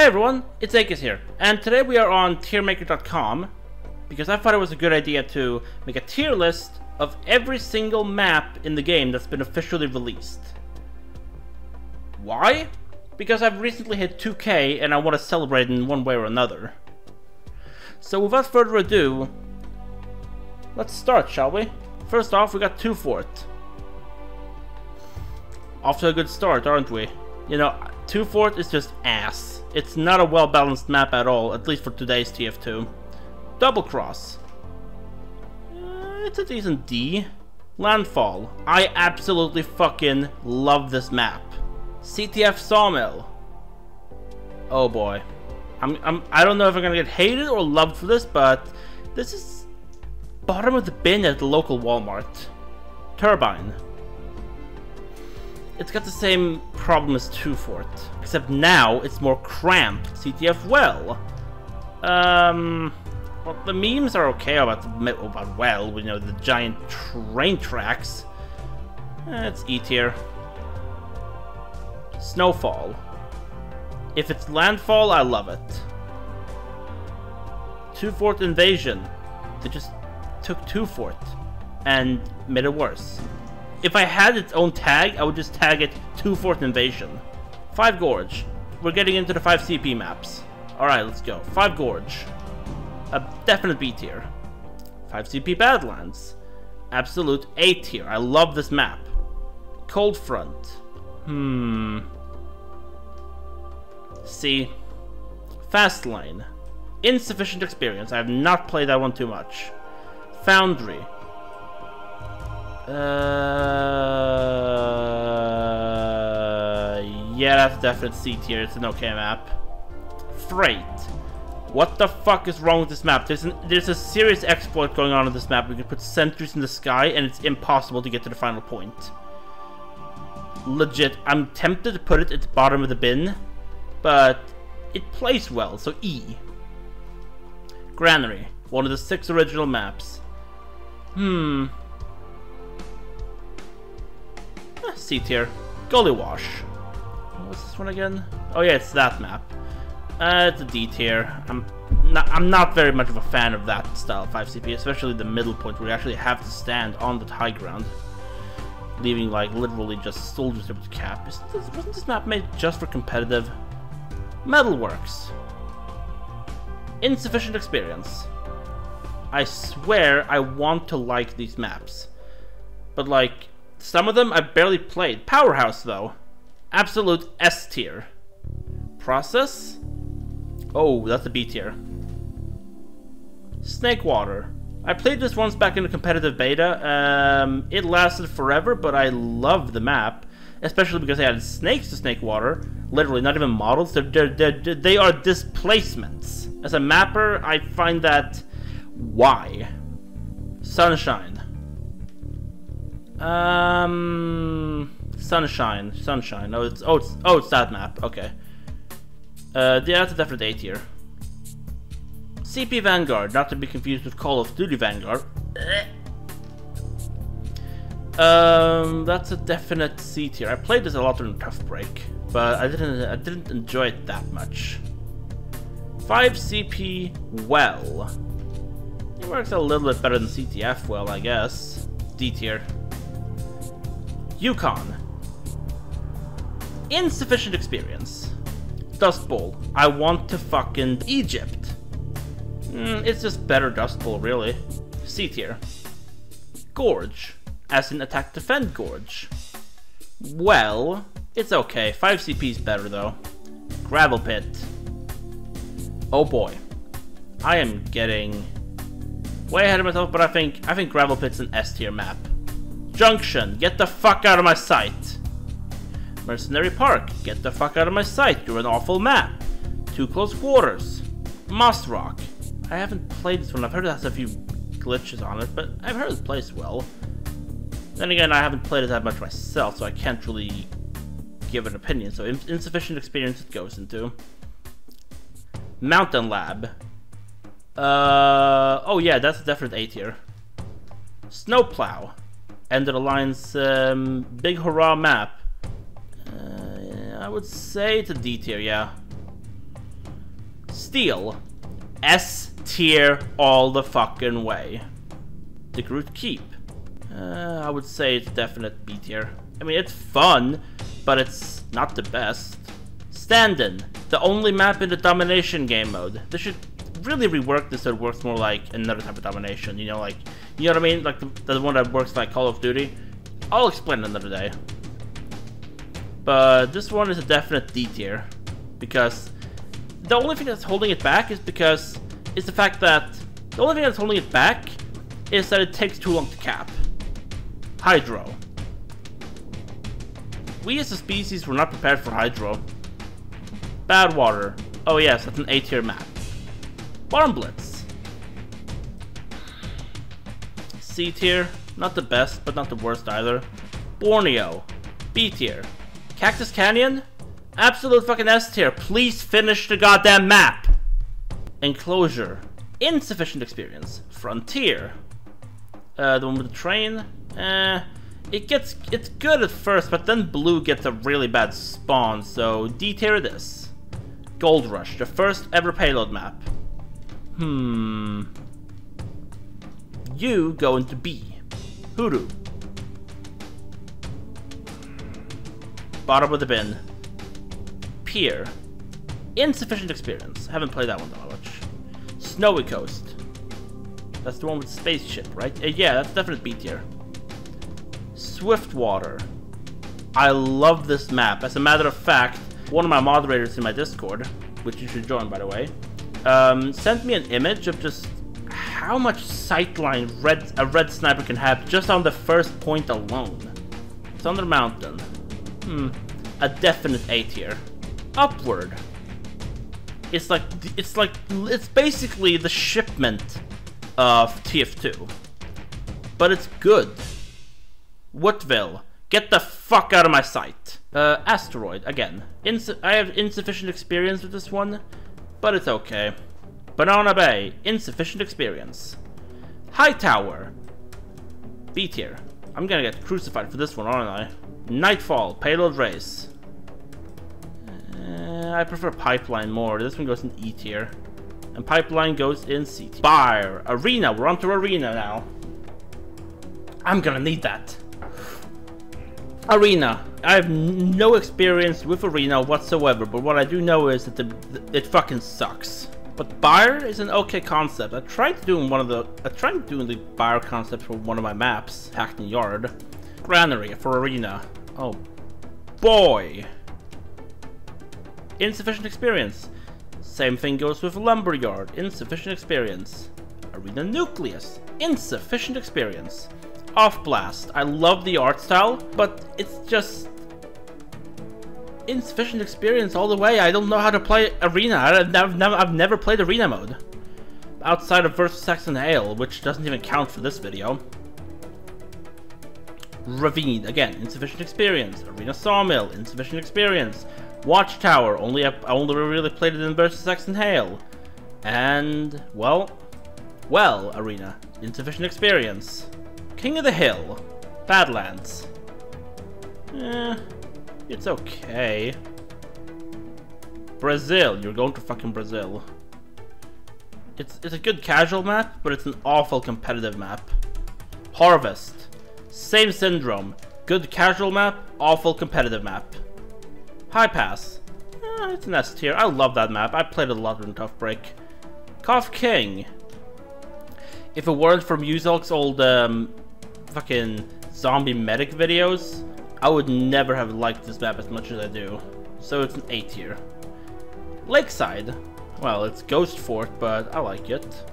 Hey everyone, it's Akis here, and today we are on tiermaker.com because I thought it was a good idea to make a tier list of every single map in the game that's been officially released. Why? Because I've recently hit 2k and I want to celebrate in one way or another. So without further ado, let's start, shall we? First off, we got 2 Fort. Off to a good start, aren't we? You know, 2 Fort is just ass. It's not a well-balanced map at all, at least for today's TF2. Double Cross. Uh, it's a decent D. Landfall. I absolutely fucking love this map. CTF Sawmill. Oh boy. I'm, I'm, I don't know if I'm gonna get hated or loved for this, but this is bottom of the bin at the local Walmart. Turbine. It's got the same problem as 2 Fort, except now it's more cramped. CTF Well. Um, well, the memes are okay about the, about Well, you know, the giant train tracks. Eh, it's E tier. Snowfall. If it's landfall, I love it. 2 Fort Invasion. They just took 2 Fort and made it worse. If I had its own tag, I would just tag it 2 Fort Invasion. 5 Gorge. We're getting into the 5 CP maps. Alright, let's go. 5 Gorge. A definite B tier. 5 CP Badlands. Absolute A tier. I love this map. Cold Front. Hmm. C. Fast Lane. Insufficient experience. I have not played that one too much. Foundry. Uh, yeah, that's definitely C tier. It's an okay map. Freight. What the fuck is wrong with this map? There's an, there's a serious exploit going on in this map. We can put sentries in the sky and it's impossible to get to the final point. Legit, I'm tempted to put it at the bottom of the bin, but it plays well, so E. Granary, one of the six original maps. Hmm, C tier. Gully Wash. What's this one again? Oh yeah, it's that map. Uh, it's a D tier. I'm not, I'm not very much of a fan of that style 5CP, especially the middle point where you actually have to stand on the high ground. Leaving like literally just soldiers able to cap. Is this, wasn't this map made just for competitive? Metalworks. Insufficient experience. I swear I want to like these maps. But like, some of them I barely played. Powerhouse, though. Absolute S tier. Process? Oh, that's a B tier. Snake Water. I played this once back in a competitive beta. Um, it lasted forever, but I love the map. Especially because they added snakes to Snake Water. Literally, not even models. They're, they're, they're, they are displacements. As a mapper, I find that... Why? Sunshine. Um, sunshine, sunshine. Oh, it's oh, it's oh, it's that map. Okay. Uh, yeah, that's a definite A tier. CP Vanguard, not to be confused with Call of Duty Vanguard. Um, that's a definite C tier. I played this a lot during Tough Break, but I didn't I didn't enjoy it that much. 5 CP Well. It works a little bit better than CTF Well, I guess. D tier. Yukon. Insufficient experience. Dust Bowl. I want to fucking Egypt. Mm, it's just better Dust Bowl, really. C tier. Gorge. As in Attack Defend Gorge. Well, it's okay. 5 CP is better, though. Gravel Pit. Oh boy. I am getting way ahead of myself, but I think I think Gravel Pit's an S tier map. Junction, get the fuck out of my sight. Mercenary Park, get the fuck out of my sight. You're an awful map. Too close quarters. Moss Rock. I haven't played this one. I've heard it has a few glitches on it, but I've heard it plays well. Then again, I haven't played it that much myself, so I can't really give an opinion. So insufficient experience it goes into. Mountain Lab. Uh, oh yeah, that's a definite A tier. Snowplow. End of the Line's um, Big Hurrah map. Uh, I would say it's a D tier, yeah. Steel, S tier all the fucking way. DeGroot Keep, uh, I would say it's definite B tier. I mean, it's fun, but it's not the best. Stand-in, the only map in the domination game mode. This should really rework this so it works more like another type of domination, you know, like, you know what I mean? Like the, the one that works like Call of Duty. I'll explain another day. But this one is a definite D tier, because the only thing that's holding it back is because, it's the fact that, the only thing that's holding it back is that it takes too long to cap. Hydro. We as a species were not prepared for Hydro. Bad Water. Oh yes, that's an A tier map. Bomb Blitz. C tier. Not the best, but not the worst either. Borneo. B tier. Cactus Canyon? Absolute fucking S tier. Please finish the goddamn map. Enclosure. Insufficient experience. Frontier. Uh, the one with the train. Eh, it gets it's good at first, but then blue gets a really bad spawn. So D tier this. Gold Rush, the first ever payload map. Hmm. You go into B. Hoodoo. Bottom of the bin. Pier. Insufficient experience. Haven't played that one that much. Snowy Coast. That's the one with the spaceship, right? Uh, yeah, that's definitely B tier. Swiftwater. I love this map. As a matter of fact, one of my moderators in my Discord, which you should join by the way, um, sent me an image of just how much sightline red, a red sniper can have just on the first point alone. Thunder Mountain. Hmm, a definite A tier. Upward. It's like, it's like, it's basically the shipment of TF2. But it's good. Woodville, get the fuck out of my sight. Uh, Asteroid, again. I have insufficient experience with this one, but it's okay. Banana Bay, insufficient experience. High Tower, B tier. I'm gonna get crucified for this one, aren't I? Nightfall, Payload Race. Uh, I prefer Pipeline more. This one goes in E tier. And Pipeline goes in C tier. Spire, Arena, we're on to Arena now. I'm gonna need that. Arena. I have no experience with Arena whatsoever, but what I do know is that the, the, it fucking sucks. But Byre is an okay concept. I tried doing one of the I tried doing the Byre concept for one of my maps, Hackney Yard. Granary for Arena. Oh boy. Insufficient experience. Same thing goes with Lumberyard. Insufficient experience. Arena Nucleus. Insufficient experience. Off Blast. I love the art style, but it's just insufficient experience all the way. I don't know how to play Arena. I've never, I've never played Arena mode. Outside of Versus Saxton Hale, which doesn't even count for this video. Ravine, again, insufficient experience. Arena Sawmill, insufficient experience. Watchtower, only I only really played it in Versus Saxton Hale. And, well, well, Arena, insufficient experience. King of the Hill. Badlands. Eh, it's okay. Brazil, you're going to fucking Brazil. It's, it's a good casual map, but it's an awful competitive map. Harvest. Same syndrome. Good casual map, awful competitive map. High Pass. Eh, it's an S tier. I love that map. I played a lot in Tough Break. Koth King. If it weren't for Muzilk's old um, fucking zombie medic videos, I would never have liked this map as much as I do. So it's an A tier. Lakeside. Well, it's Ghost Fort, but I like it.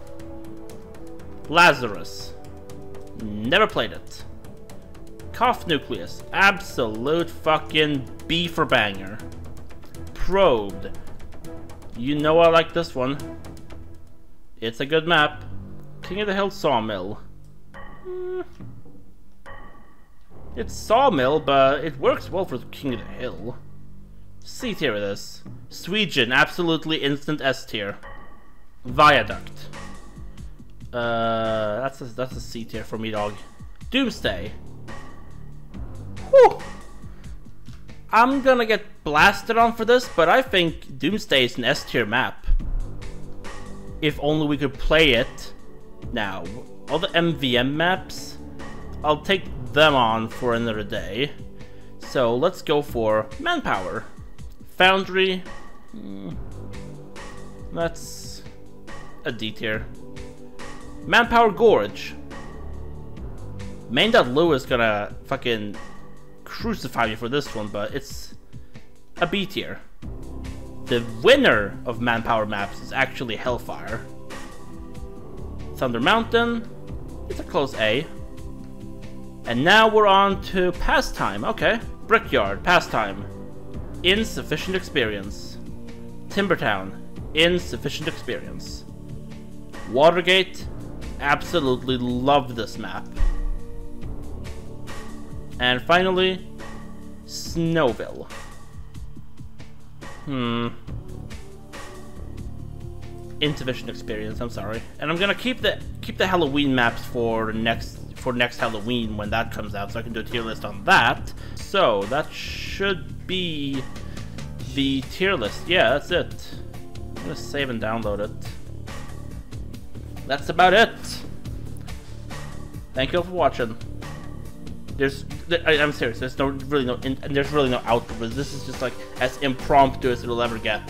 Lazarus. Never played it. Koth Nucleus. Absolute fucking B for banger. Probed. You know I like this one. It's a good map. King of the Hill Sawmill. Hmm. It's Sawmill, but it works well for the King of the Hill. C tier it is. Suijin, absolutely instant S tier. Viaduct. Uh, that's a, that's a C tier for me, dog. Doomsday. Whew. I'm gonna get blasted on for this, but I think Doomsday is an S tier map. if only we could play it now. All the MVM maps, I'll take them on for another day. So let's go for Mannpower. Foundry, mm, that's a D tier. Mannpower Gorge. Main Main.Lu is gonna fucking crucify me for this one, but it's a B tier. The winner of Mannpower Maps is actually Hellfire. Thunder Mountain, it's a close A. And now we're on to Pastime, okay. Brickyard, Pastime. Insufficient experience. Timbertown, insufficient experience. Watergate, absolutely love this map. And finally, Snowville. Hmm. Insufficient experience, I'm sorry. And I'm gonna keep the keep the Halloween maps for next for next Halloween when that comes out, so I can do a tier list on that. So that should be the tier list. Yeah, that's it. I'm gonna save and download it. That's about it. Thank you all for watching. There's, I, am serious. There's no really no, there's really no outro. This is just like as impromptu as it'll ever get.